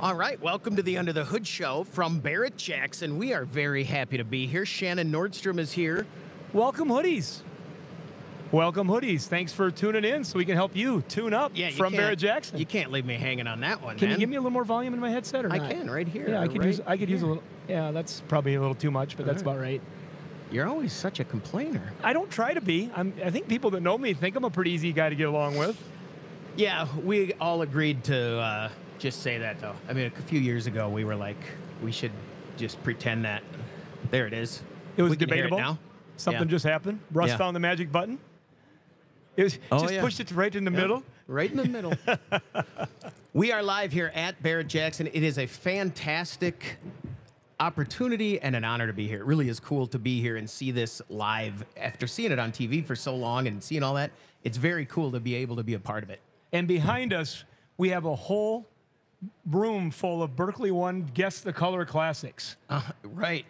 All right, welcome to the Under the Hood show from Barrett Jackson. We are very happy to be here. Shannon Nordstrom is here. Welcome, hoodies. Welcome, hoodies. Thanks for tuning in so we can help you tune up Yeah, you from Barrett Jackson. You can't leave me hanging on that one, can man. you give me a little more volume in my headset or I can right here. Yeah, I could right use I could use a little Yeah, that's probably a little too much, but that's All about right. You're always such a complainer. I don't try to be. I'm, I think people that know me think I'm a pretty easy guy to get along with. Yeah, we all agreed to uh, just say that though. I mean, a few years ago, we were like, we should just pretend that. There it is. It was we debatable. now. Something Yeah. just happened. Russ Yeah. found the magic button. It was, Oh, just yeah. pushed it right in the middle. Right in the middle. we are live here at Barrett Jackson. It is a fantastic opportunity and an honor to be here. It really is cool to be here and see this live after seeing it on TV for so long and seeing all that. It's very cool to be able to be a part of it. And behind us, we have a whole room full of Berkeley One Guess the Color classics. Uh, right.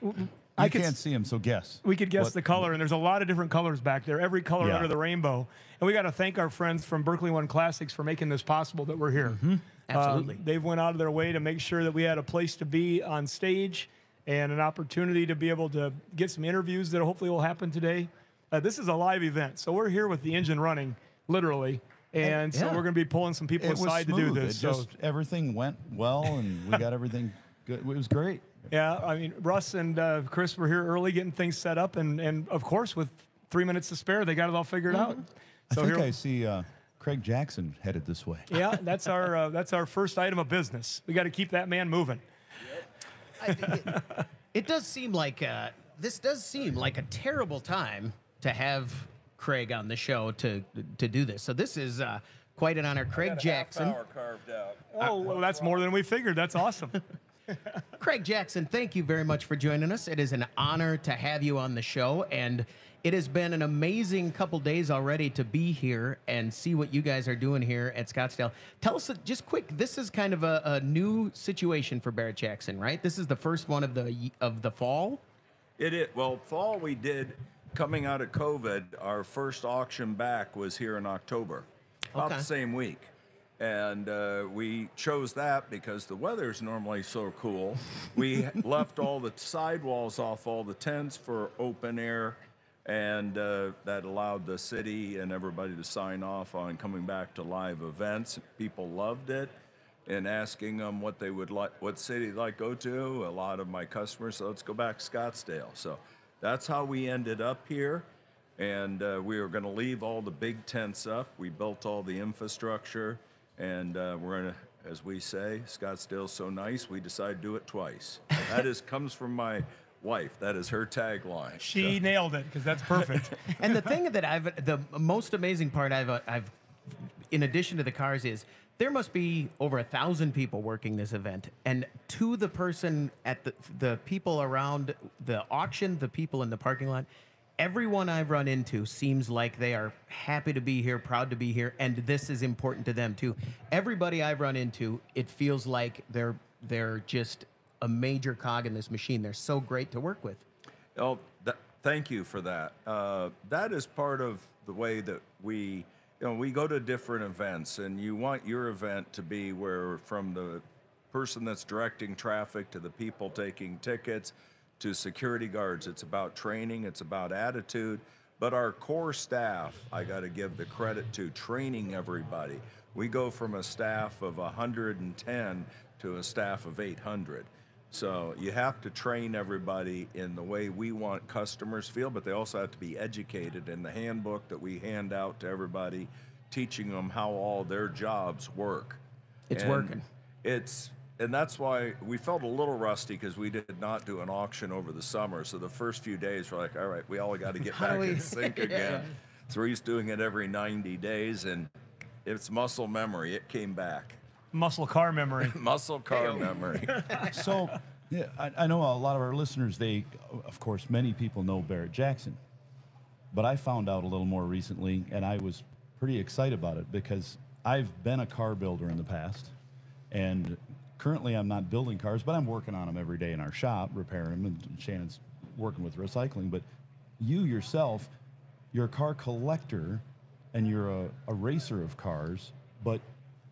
I You could can't see them, so guess. We could guess What- the color, and there's a lot of different colors back there, every color Yeah. under the rainbow. And we got to thank our friends from Berkeley One Classics for making this possible that we're here. Mm-hmm. Absolutely. Um, they've went out of their way to make sure that we had a place to be on stage and an opportunity to be able to get some interviews that hopefully will happen today. Uh, this is a live event, so we're here with the engine running, literally. And so yeah. we're going to be pulling some people It aside to do this. It so just everything went well, and we got everything good. It was great. Yeah, I mean, Russ and uh, Chris were here early getting things set up, and, and of course, with three minutes to spare, they got it all figured out. Mm-hmm. I So think here, I see uh, Craig Jackson headed this way. yeah, that's our uh, that's our first item of business. We got to keep that man moving. I, it, it does seem like uh, this does seem like a terrible time to have Craig on the show to to do this. So this is uh, quite an honor. Craig Jackson. carved out. Oh, well, that's more than we figured. That's awesome. Craig Jackson, thank you very much for joining us. It is an honor to have you on the show, and it has been an amazing couple days already to be here and see what you guys are doing here at Scottsdale. Tell us uh, just quick. This is kind of a, a new situation for Barrett Jackson, right? This is the first one of the of the fall. It is. Well, fall we did coming out of COVID. Our first auction back was here in October, about Okay. the same week, and uh, we chose that because the weather is normally so cool. We left all the sidewalls off all the tents for open air. And uh, that allowed the city and everybody to sign off on coming back to live events. People loved it. and asking them what they would like, what city they'd like to go to. A lot of my customers, so let's go back to Scottsdale. So that's how we ended up here. And uh, we were going to leave all the big tents up. We built all the infrastructure, and uh, we're going to, as we say, Scottsdale's so nice, we decided to do it twice. that is comes from my wife. That is her tagline. She nailed it because that's perfect. and the thing that I've the most amazing part I've uh, I've in addition to the cars is there must be over a thousand people working this event, and to the person at the the people around the auction, the people in the parking lot. Everyone I've run into seems like they are happy to be here, proud to be here, and this is important to them too. Everybody I've run into, it feels like they're they're just a major cog in this machine. They're so great to work with. Oh, th- thank you for that. Uh, that is part of the way that we, you know, we go to different events, and you want your event to be where, from the person that's directing traffic to the people taking tickets to security guards, it's about training, it's about attitude. But our core staff, I got to give the credit to training everybody. We go from a staff of 110 to a staff of 800. So you have to train everybody in the way we want customers feel, but they also have to be educated in the handbook that we hand out to everybody, teaching them how all their jobs work. It's And working. It's and that's why we felt a little rusty because we did not do an auction over the summer. So the first few days we're like, all right, we all got to get back in sync again. So we're used doing it every 90 days, and it's muscle memory. It came back. Muscle car memory. Muscle car memory. So, yeah, I, I know a lot of our listeners. They, of course, many people know Barrett Jackson, but I found out a little more recently, and I was pretty excited about it because I've been a car builder in the past, and currently I'm not building cars, but I'm working on them every day in our shop, repairing them, and Shannon's working with recycling. But you yourself, you're a car collector, and you're a, a racer of cars, but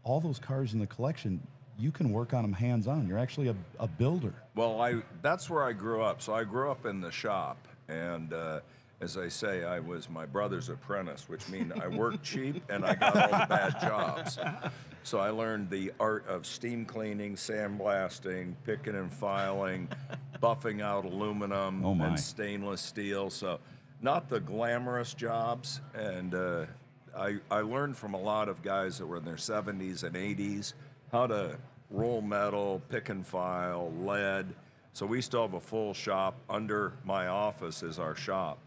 all those cars in the collection, you can work on them hands on. You're actually a, a builder. Well, I that's where I grew up. So I grew up in the shop, and uh, as I say, I was my brother's apprentice, which means I worked cheap and I got all the bad jobs. So I learned the art of steam cleaning, sandblasting, picking and filing, buffing out aluminum Oh, and stainless steel. So not the glamorous jobs, and uh, I I learned from a lot of guys that were in their 70s and 80s how to roll metal, pick and file, lead. So we still have a full shop under my office is our shop.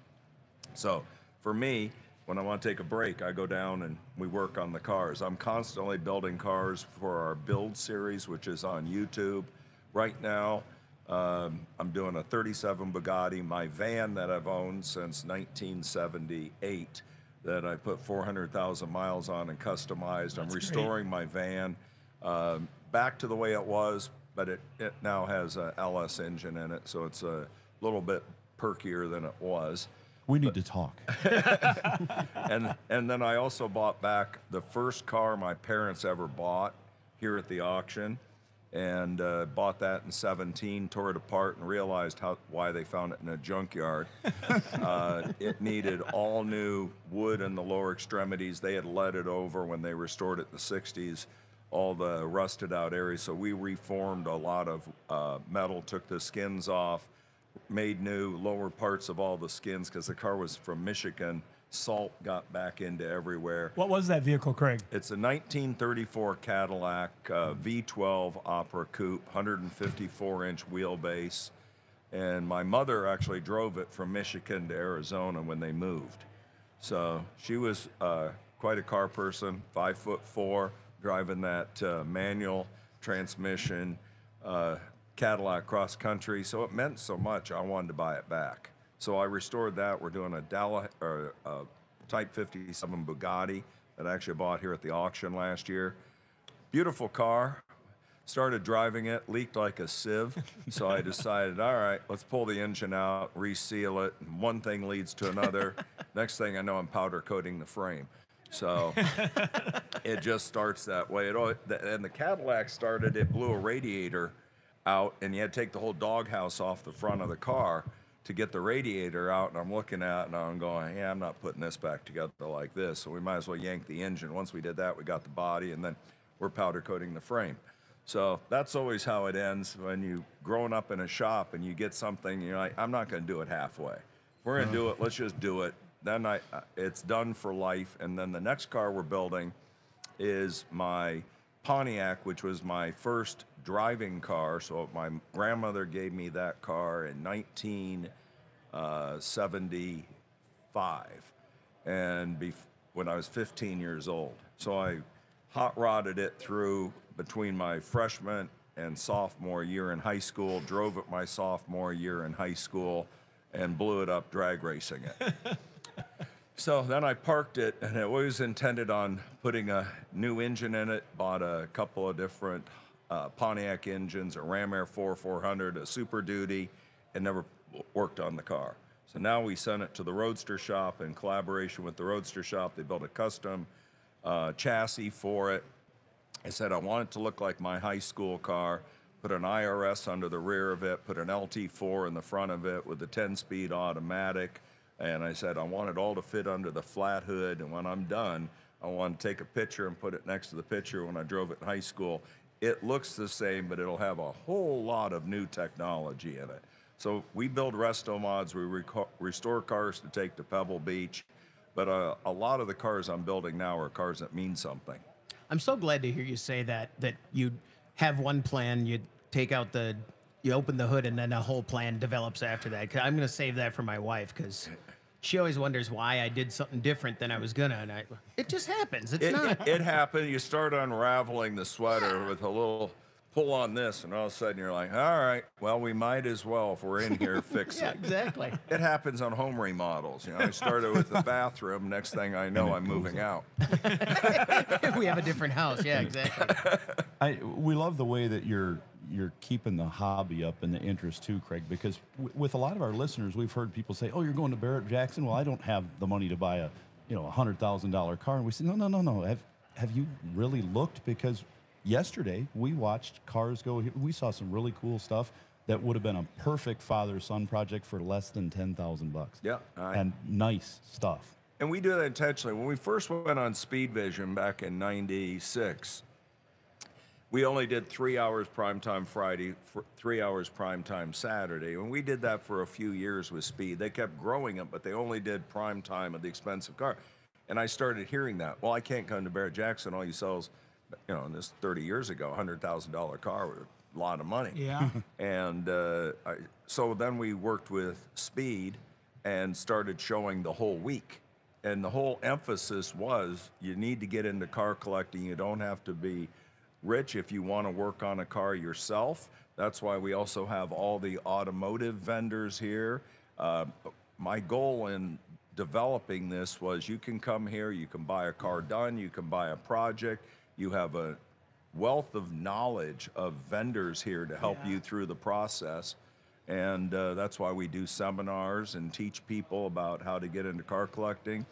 So for me, when I want to take a break, I go down and we work on the cars. I'm constantly building cars for our build series, which is on YouTube. Right now, um, I'm doing a 37 Bugatti, my van that I've owned since 1978, that I put 400,000 miles on and customized. I'm restoring my van um, back to the way it was, but it, it now has a LS engine in it, so it's a little bit perkier than it was We need to talk. and and then I also bought back the first car my parents ever bought here at the auction, and uh, bought that in 17. Tore it apart and realized how why they found it in a junkyard. uh, it needed all new wood in the lower extremities. They had let it over when they restored it in the 60s. All the rusted out areas, so we reformed a lot of uh, metal, took the skins off, made new lower parts of all the skins because the car was from Michigan. Salt got back into everywhere. What was that vehicle, Craig? It's a 1934 Cadillac uh, V12 Opera Coupe, 154 inch wheelbase. And my mother actually drove it from Michigan to Arizona when they moved. So she was uh, quite a car person, five foot four, driving that uh, manual transmission uh, Cadillac cross country. So it meant so much, I wanted to buy it back. So I restored that. We're doing a Dalla, or a Type 57 Bugatti that I actually bought here at the auction last year. Beautiful car. Started driving it, leaked like a sieve. So I decided, all right, let's pull the engine out, reseal it. And one thing leads to another. Next thing I know, I'm powder coating the frame. So it just starts that way. It, and the Cadillac started, it blew a radiator out, and you had to take the whole doghouse off the front of the car to get the radiator out. And I'm looking at it and I'm going, yeah, I'm not putting this back together like this. So we might as well yank the engine. Once we did that, we got the body, and then we're powder coating the frame. So that's always how it ends when you growing up in a shop and you get something. You're like, I'm not going to do it halfway. If we're going to do it, let's just do it. Then I, uh, it's done for life. And then the next car we're building is my Pontiac, which was my first driving car. So my grandmother gave me that car in 1975, and bef- when I was 15 years old. So I hot rodded it through between my freshman and sophomore year in high school. Drove it my sophomore year in high school, and blew it up drag racing it. So then I parked it, and it was intended on putting a new engine in it. Bought a couple of different uh, Pontiac engines, a Ram Air 4400, a Super Duty, and never worked on the car. So now we sent it to the Roadster shop in collaboration with the Roadster shop. They built a custom uh, chassis for it. I said I want it to look like my high school car. Put an IRS under the rear of it, put an LT4 in the front of it with a 10 speed automatic. And I said I want it all to fit under the flat hood. And when I'm done, I want to take a picture and put it next to the picture when I drove it in high school. It looks the same, but it'll have a whole lot of new technology in it. So we build resto mods, we reco- restore cars to take to Pebble Beach. But uh, a lot of the cars I'm building now are cars that mean something. I'm so glad to hear you say that. That you have one plan, you take out the, you open the hood, and then a whole plan develops after that. 'Cause I'm gonna save that for my wife because she always wonders why I did something different than I was gonna, and I, it just happens. It's It, not. it, it happened. You start unraveling the sweater with a little pull on this, and all of a sudden you're like, all right, well, we might as well, if we're in here, fix yeah, it. exactly. It happens on home remodels. You know, I started with the bathroom. Next thing I know, I'm moving out. we have a different house. Yeah, exactly. I we love the way that you're you're keeping the hobby up and the interest too, Craig. Because w- with a lot of our listeners, we've heard people say, "Oh, you're going to Barrett Jackson." Well, I don't have the money to buy a you know a hundred thousand dollar car, and we say, "No, no, no, no. Have have you really looked? Because yesterday we watched cars go. We saw some really cool stuff that would have been a perfect father-son project for less than ten thousand bucks. Yeah, and nice stuff. And we do that intentionally. When we first went on Speed Vision back in 96, we only did three hours primetime Friday, three hours primetime Saturday. And we did that for a few years with Speed. They kept growing it, but they only did primetime of the expensive car. And I started hearing that. Well, I can't come to Barrett Jackson. All you sell is, you know, this 30 years ago, $100,000 car with a lot of money. Yeah. And uh, I, so then we worked with Speed and started showing the whole week. And the whole emphasis was you need to get into car collecting. You don't have to be rich if you want to work on a car yourself. That's why we also have all the automotive vendors here. Uh, my goal in developing this was you can come here, you can buy a car done, you can buy a project, you have a wealth of knowledge of vendors here to help you through the process. And uh, that's why we do seminars and teach people about how to get into car collecting.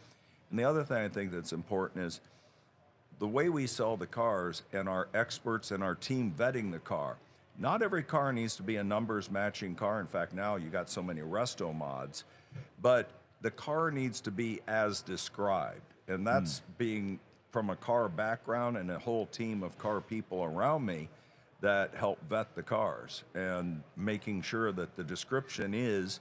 And the other thing I think that's important is the way we sell the cars and our experts and our team vetting the car. Not every car needs to be a numbers matching car. In fact, now you got so many resto mods, but the car needs to be as described. And that's being from a car background and a whole team of car people around me that help vet the cars and making sure that the description is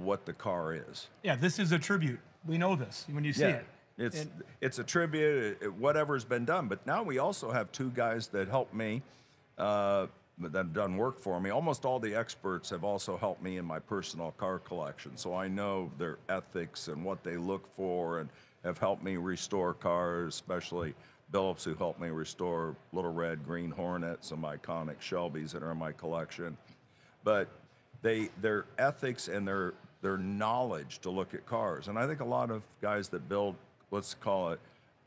what the car is. Yeah, this is a tribute. We know this when you see it. It's And- it's a tribute, it- whatever's been done. But now we also have two guys that help me, uh, that have done work for me. Almost all the experts have also helped me in my personal car collection, so I know their ethics and what they look for, and have helped me restore cars, especially Billups, who helped me restore Little Red, Green Hornet, some iconic Shelbys that are in my collection but they their ethics and their their knowledge to look at cars. And I think a lot of guys that build, let's call it,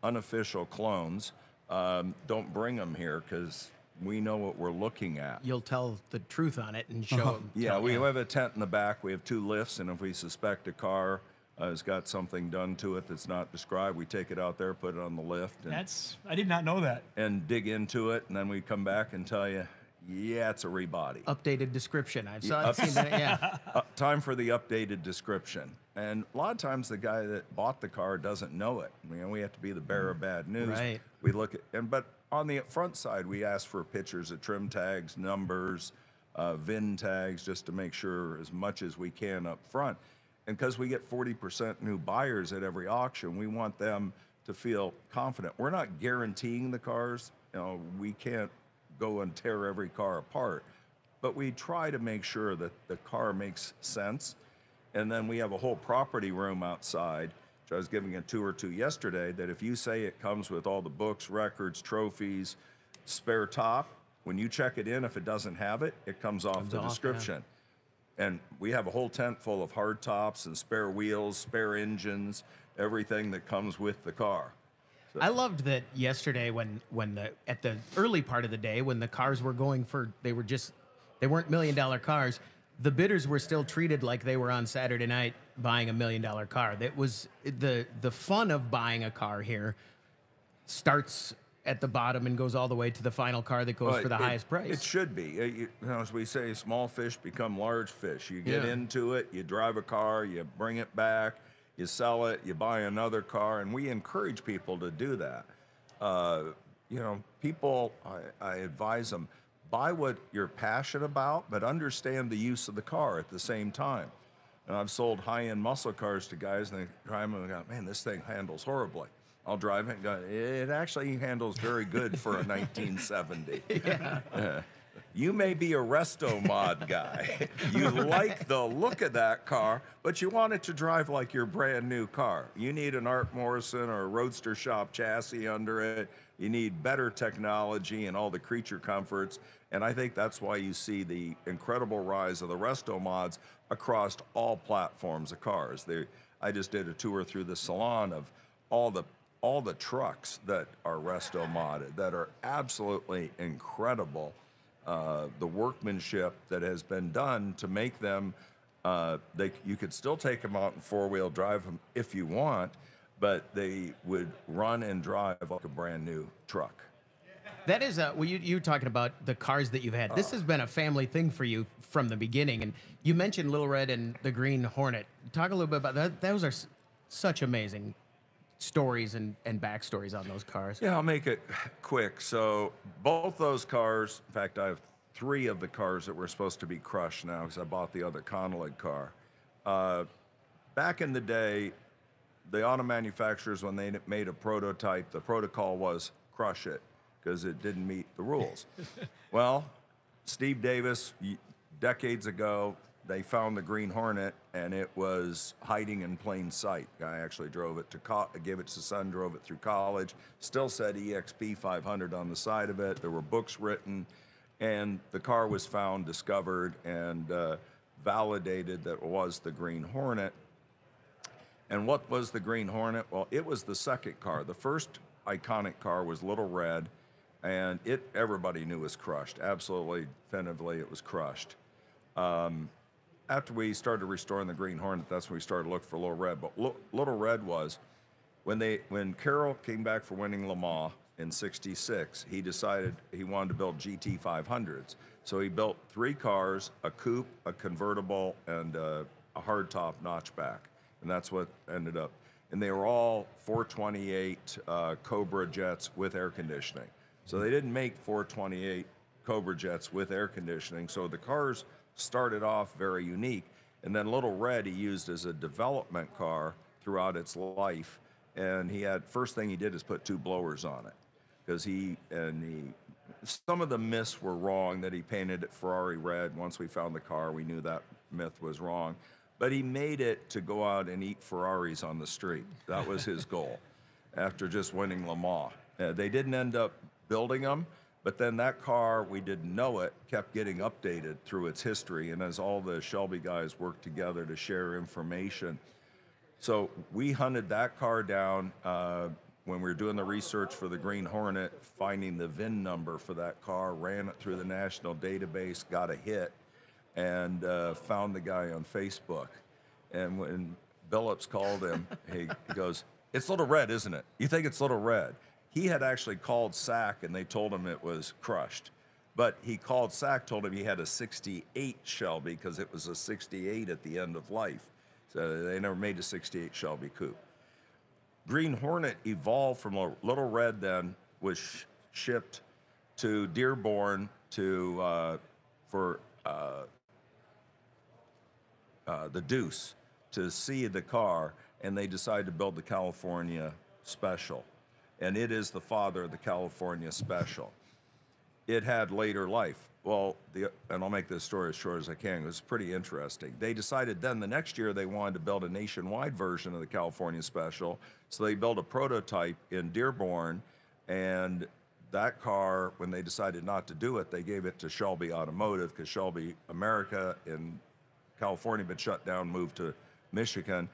unofficial clones, um, don't bring them here because we know what we're looking at. You'll tell the truth on it and show 'em- Yeah, we have a tent in the back. We have two lifts, and if we suspect a car uh, has got something done to it that's not described, we take it out there, put it on the lift, and, That's I did not know that. and dig into it, and then we come back and tell you, yeah, it's a rebody. updated description. I've saw, I've seen that. Yeah. uh, time for the updated description. And a lot of times the guy that bought the car doesn't know it. You know, we have to be the bearer of bad news. Right. We look at and but on the front side we ask for pictures of trim tags, numbers, uh, VIN tags, just to make sure as much as we can up front. And because we get 40% new buyers at every auction, we want them to feel confident. We're not guaranteeing the cars. You know, we can't go and tear every car apart but we try to make sure that the car makes sense. And then we have a whole property room outside, which I was giving a tour to yesterday, that if you say it comes with all the books, records, trophies, spare top, when you check it in, if it doesn't have it, it comes off the off, yeah. And we have a whole tent full of hard tops and spare wheels, spare engines, everything that comes with the car. I loved that yesterday when when the at the early part of the day when the cars were going for they were just they weren't million dollar cars. The bidders were still treated like they were on Saturday night buying a million dollar car. That was the the fun of buying a car here starts at the bottom and goes all the way to the final car that goes Well, for the it- highest price. It should be. You, you know, as we say, small fish become large fish. You get Yeah. into it, you drive a car, you bring it back, you sell it, you buy another car, and we encourage people to do that. Uh, you know, people, I, I advise them, buy what you're passionate about, but understand the use of the car at the same time. And I've sold high-end muscle cars to guys, and they drive them and go, "Man, this thing handles horribly." I'll drive it and go, "It actually handles very good for a 1970." Uh, you may be a resto mod guy. you like the look of that car, but you want it to drive like your brand new car. You need an Art Morrison or a Roadster Shop chassis under it. You need better technology and all the creature comforts. And I think that's why you see the incredible rise of the resto mods across all platforms of cars. They, I just did a tour through the salon of all the all the trucks that are resto modded that are absolutely incredible uh, the workmanship that has been done to make them. Uh, they you could still take them out and four wheel drive them if you want, but they would run and drive like a brand new truck. That is a well. You you talking about the cars that you've had. This has been a family thing for you from the beginning, and you mentioned Little Red and the Green Hornet. Talk a little bit about that. Those are s- such amazing stories and and backstories on those cars. Yeah, I'll make it quick. So both those cars, in fact, I have three of the cars that were supposed to be crushed now because I bought the other Connelly car. Uh, back in the day, the auto manufacturers, when they made a prototype, the protocol was crush it because it didn't meet the rules. well, Steve Davis, decades ago, they found the Green Hornet and it was hiding in plain sight. Guy actually drove it to co- gave it to son, drove it through college. Still said EXP 500 on the side of it. There were books written, and the car was found, discovered, and uh, validated that it was the Green Hornet. And what was the Green Hornet? Well, it was the second car. The first iconic car was Little Red, and it everybody knew was crushed. Absolutely, definitively, it was crushed. Um, after we started restoring the Green Hornet, that's when we started to look for Little Red. But Li- Little Red was when they when Carroll came back for winning Le Mans in '66. He decided he wanted to build GT 500s. So he built three cars: a coupe, a convertible, and uh, a hardtop notchback, and that's what ended up. And they were all 428 uh, Cobra jets with air conditioning. So they didn't make 428 Cobra jets with air conditioning. So the cars started off very unique. And then Little Red he used as a development car throughout its life. And he had first thing he did is put two blowers on it because he and he some of the myths were wrong that he painted it Ferrari red. Once we found the car, we knew that myth was wrong. But he made it to go out and eat Ferraris on the street. That was his goal after just winning Le Mans. Uh, they didn't end up building them, but then that car, we didn't know it, kept getting updated through its history. And as all the Shelby guys worked together to share information, so we hunted that car down uh, when we were doing the research for the Green Hornet, finding the VIN number for that car, ran it through the national database, got a hit, and uh, found the guy on Facebook. And when Billups called him, he, goes, It's Little Red, isn't it? You think it's Little Red? He had actually called SAC and they told him it was crushed. But he called SAC, told him he had a 68 Shelby because it was a 68 at the end of life. So they never made a 68 Shelby coupe. Green Hornet evolved from a Little Red, then was sh- shipped to Dearborn to uh, for uh, uh, the Deuce to see the car, and they decided to build the California Special, and it is the father of the California Special. It had later life. Well, the, and I'll make this story as short as I can. It was pretty interesting. They decided then the next year they wanted to build a nationwide version of the California Special, so they built a prototype in Dearborn, and that car, when they decided not to do it, they gave it to Shelby Automotive because Shelby America in California had been shut down, moved to Michigan.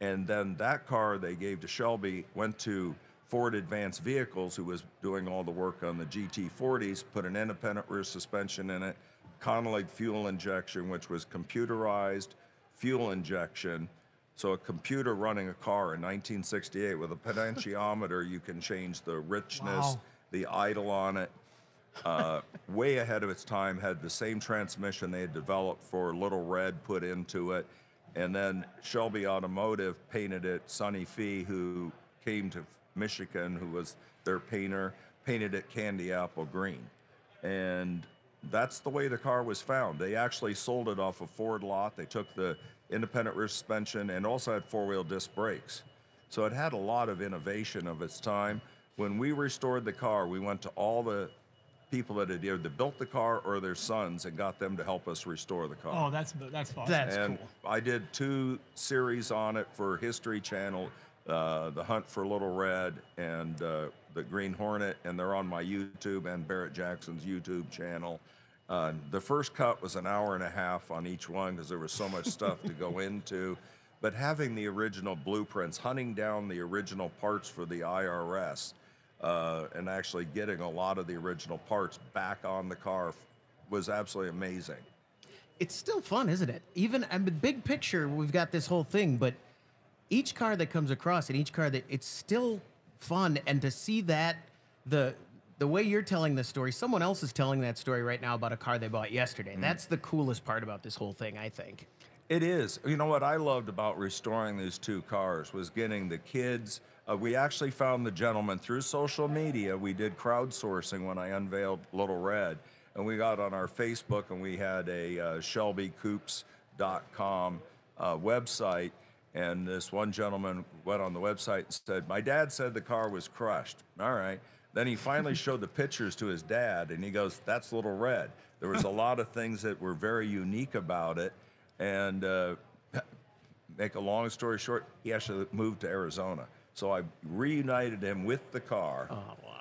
And then that car they gave to Shelby went to Ford Advanced Vehicles, who was doing all the work on the GT40s, put an independent rear suspension in it, Conelec fuel injection, which was computerized fuel injection. So a computer running a car in 1968 with a potentiometer, you can change the richness, Wow. the idle on it uh, way ahead of its time, had the same transmission they had developed for Little Red put into it. And then Shelby Automotive painted it. Sonny Fee, who came to Michigan, who was their painter, painted it candy apple green. And that's the way the car was found. They actually sold it off a Ford lot. They took the independent rear suspension and also had four wheel disc brakes. So it had a lot of innovation of its time. When we restored the car, we went to all the people that had either built the car or their sons and got them to help us restore the car. Oh, that's that's fun. That's and cool. I did two series on it for History Channel, uh, The Hunt for Little Red and uh, The Green Hornet, and they're on my YouTube and Barrett Jackson's YouTube channel. Uh, the first cut was an hour and a half on each one because there was so much stuff to go into. But having the original blueprints, hunting down the original parts for the IRS, uh, and actually getting a lot of the original parts back on the car was absolutely amazing. It's still fun, isn't it? Even I mean, big picture, we've got this whole thing, but each car that comes across and each car that it's still fun, and to see that the the way you're telling this story, someone else is telling that story right now about a car they bought yesterday. Mm. That's the coolest part about this whole thing, I think. It is. You know what I loved about restoring these two cars was getting the kids. Uh, we actually found the gentleman through social media. We did crowdsourcing when I unveiled Little Red, and we got on our Facebook and we had a uh, ShelbyCoops.com uh, website. And this one gentleman went on the website and said, My dad said the car was crushed. All right. Then he finally showed the pictures to his dad, and he goes, That's Little Red. There was a lot of things that were very unique about it. And uh, make a long story short, he actually moved to Arizona. So I reunited him with the car,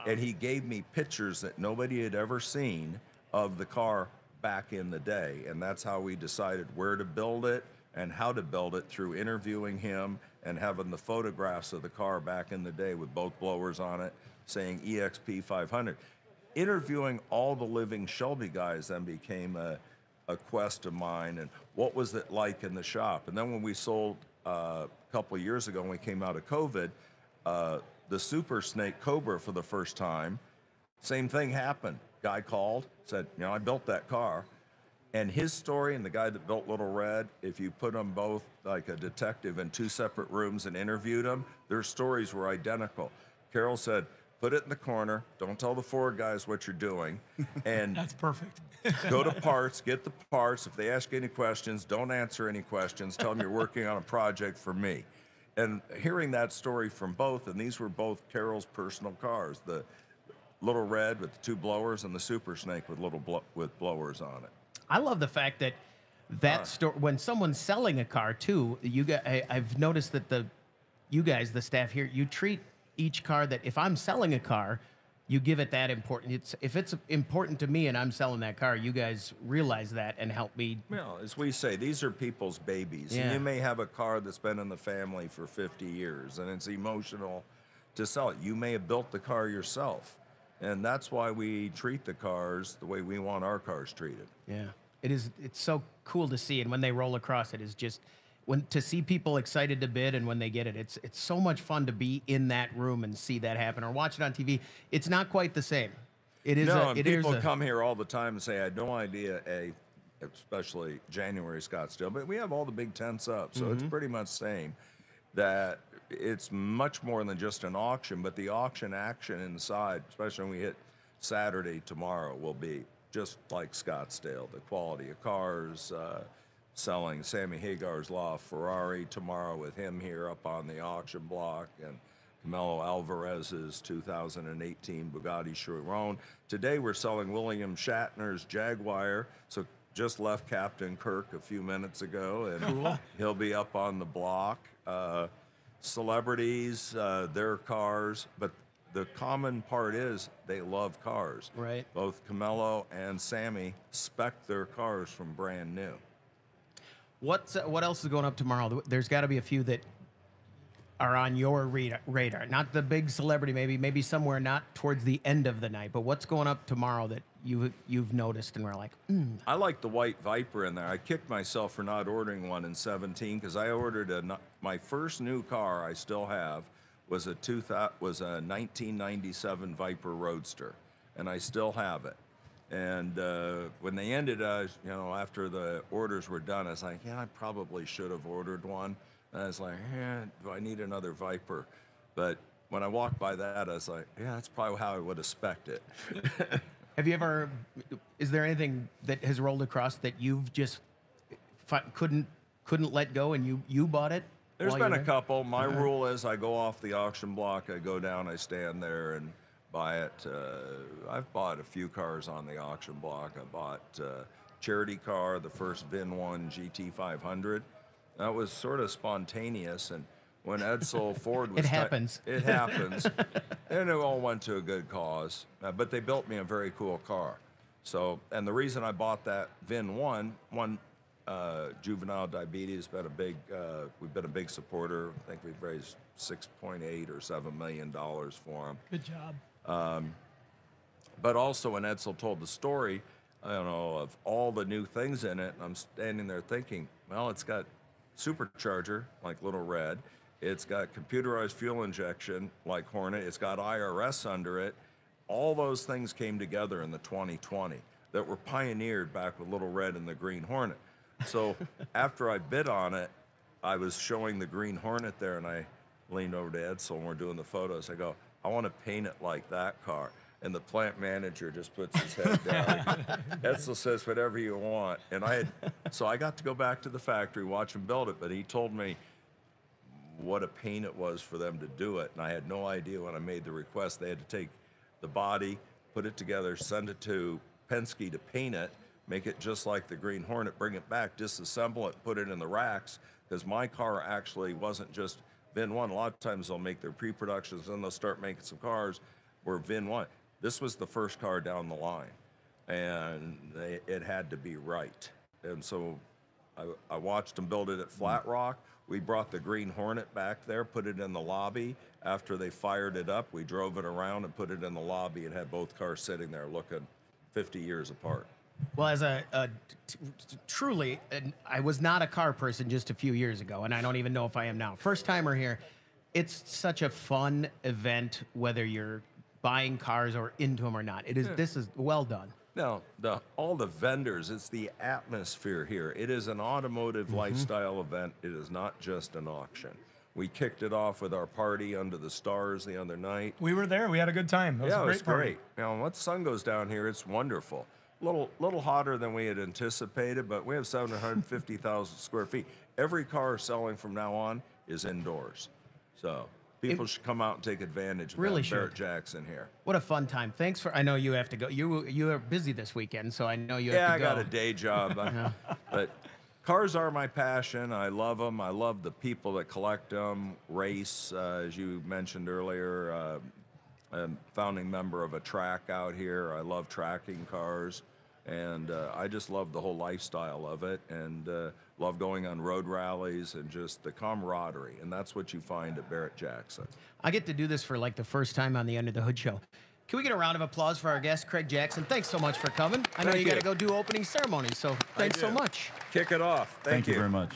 and he gave me pictures that nobody had ever seen of the car back in the day. And that's how we decided where to build it and how to build it through interviewing him and having the photographs of the car back in the day with both blowers on it saying EXP 500. Interviewing all the living Shelby guys then became a, a quest of mine and what was it like in the shop? And then when we sold uh, a couple years ago when we came out of covid uh, the super snake cobra for the first time same thing happened. Guy called said you know i built that car and his story and the guy that built little red if you put them both like a detective in two separate rooms and interviewed them their stories were identical Carroll said put it in the corner don't tell the four guys what you're doing and That's perfect. go to parts, get the parts. If they ask any questions, don't answer any questions. Tell them you're working on a project for me. And hearing that story from both, and these were both Carroll's personal cars, the little red with the two blowers and the super snake with little with blowers on it. I love the fact that that store when someone's selling a car too, you got I, I've noticed that the you guys, the staff here, you treat each car that if I'm selling a car, you give it that important. It's if it's important to me and I'm selling that car, you guys realize that and help me. Well, as we say, these are people's babies. Yeah. And you may have a car that's been in the family for 50 years and it's emotional to sell it. You may have built the car yourself. And that's why we treat the cars the way we want our cars treated. Yeah, it is. It's so cool to see, and when they roll across, it is just when to see people excited to bid, and when they get it, it's it's so much fun to be in that room and see that happen, or watch it on TV. It's not quite the same. It is. No, a, and it is people a- come here all the time and say, I had no idea, a, especially January Scottsdale, but we have all the big tents up, so Mm-hmm. it's pretty much the same. That it's much more than just an auction, but the auction action inside, especially when we hit Saturday tomorrow, will be just like Scottsdale. The quality of cars, uh, selling Sammy Hagar's LaFerrari tomorrow with him here up on the auction block and Canelo Alvarez's 2018 Bugatti Chiron. Today we're selling William Shatner's Jaguar. So just left Captain Kirk a few minutes ago, and he'll be up on the block. Uh, celebrities, uh, their cars, but the common part is they love cars. Right. Both Canelo and Sammy spec their cars from brand new. What's uh, what else is going up tomorrow? There's got to be a few that are on your radar, radar. Not the big celebrity, maybe maybe somewhere not towards the end of the night, but what's going up tomorrow that you you've noticed and we're like, mm, I like the white Viper in there. I kicked myself for not ordering one in 17 because I ordered a my first new car I still have was a two was a 1997 Viper Roadster, and I still have it. And uh, when they ended, uh, you know, after the orders were done, I was like, yeah, I probably should have ordered one. And I was like, yeah, do I need another Viper? But when I walked by that, I was like, yeah, that's probably how I would expect it. Have you ever? Is there anything that has rolled across that you've just couldn't couldn't let go and you you bought it? There's been a couple. My rule is I go off the auction block, I go down, I stand there and buy it. Uh, I've bought a few cars on the auction block. I bought uh, charity car, the first VIN 1 GT500. That was sort of spontaneous and when Edsel Ford was It ti- happens. it happens. and it all went to a good cause. Uh, but they built me a very cool car. So, and the reason I bought that VIN 1, one, uh, juvenile diabetes, been a big, uh, we've been a big supporter. I think we've raised 6.8 or 7 million dollars for them. Good job. But also, when Edsel told the story, I don't know, of all the new things in it, I'm standing there thinking, well, it's got supercharger like Little Red, it's got computerized fuel injection like Hornet, it's got IRS under it, All those things came together in the 2020 that were pioneered back with Little Red and the Green Hornet. So after I bid on it, I was showing the Green Hornet there, and I leaned over to Edsel and we're doing the photos. I go, I want to paint it like that car. And the plant manager just puts his head down. Edsel says, whatever you want. And I had, so I got to go back to the factory, watch him build it, but he told me what a pain it was for them to do it. And I had no idea when I made the request. They had to take the body, put it together, send it to Penske to paint it, make it just like the Green Hornet, bring it back, disassemble it, put it in the racks. Because my car actually wasn't just VIN 1. A lot of times they'll make their pre productions, then they'll start making some cars where VIN 1. This was the first car down the line, and they, it had to be right. And so I, I watched them build it at hmm. Flat Rock. We brought the Green Hornet back there, put it in the lobby. After they fired it up, we drove it around and put it in the lobby and had both cars sitting there looking 50 years apart. Well, as a, a t- t- truly, and I was not a car person just a few years ago, and I don't even know if I am now. First timer here. It's such a fun event, whether you're buying cars or into them or not. It is. This is well done. Now, the, all the vendors, it's the atmosphere here. It is an automotive mm-hmm. lifestyle event. It is not just an auction. We kicked it off with our party under the stars the other night. We were there. We had a good time. It was yeah, a it great was party. great. Now, once the sun goes down here, it's wonderful. Little, little hotter than we had anticipated, but we have 750,000 square feet. Every car selling from now on is indoors, so people should come out and take advantage of Really that Barrett. Jackson here. What a fun time! Thanks for. I know you have to go. You you are busy this weekend, so I know you Yeah, have I to go. got a day job, but cars are my passion. I love them. I love the people that collect them, race, uh, as you mentioned earlier. Uh, I'm founding member of a track out here. I love tracking cars, and uh, I just love the whole lifestyle of it, and uh, love going on road rallies and just the camaraderie. And that's what you find at Barrett Jackson. I get to do this for like the first time on the Under the Hood show. Can we get a round of applause for our guest, Craig Jackson? Thanks so much for coming. I know Thank you got to go do opening ceremonies, so thanks so much. Kick it off. Thank, you very much.